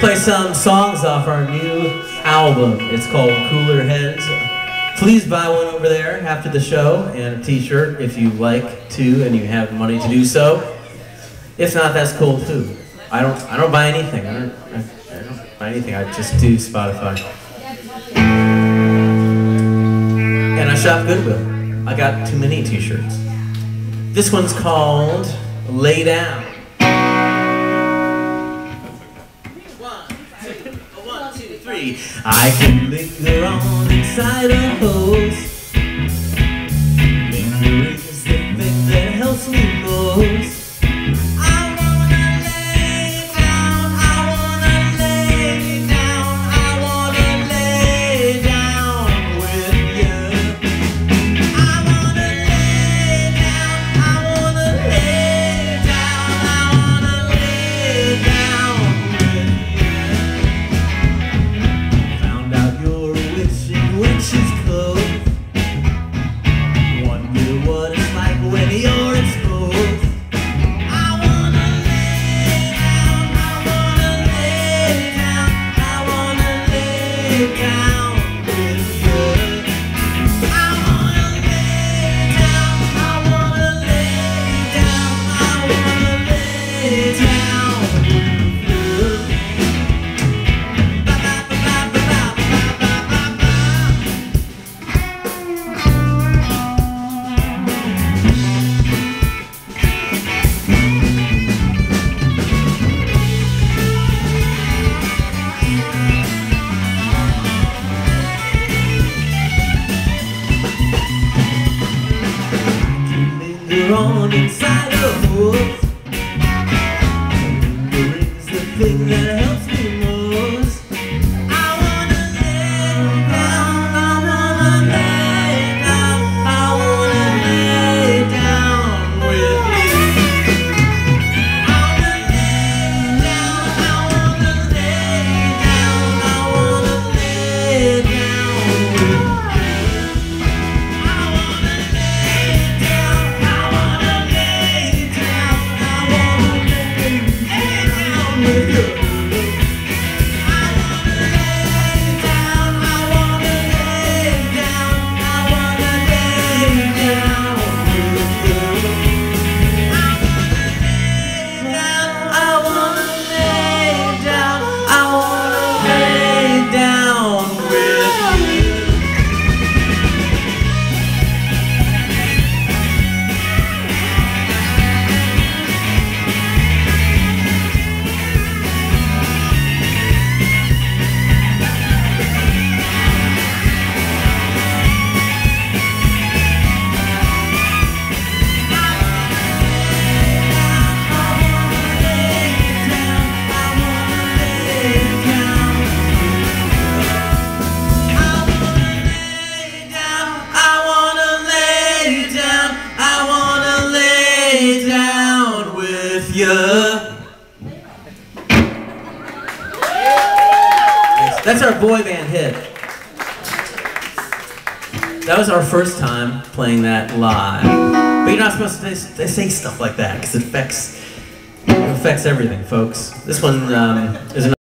some songs off our new album. It's called Cooler Heads. Please buy one over there after the show and a t-shirt if you like to and you have money to do so. If not, that's cool too. I don't I don't buy anything. I don't, I, I don't buy anything. I just do Spotify. And I shop Goodwill. I got too many t-shirts. This one's called Lay Down. I can linger on inside a hose. Yeah. run inside the hole That's our boy band hit. That was our first time playing that live. But you're not supposed to say, say stuff like that because it affects it affects everything, folks. This one um, is.